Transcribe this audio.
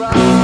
around.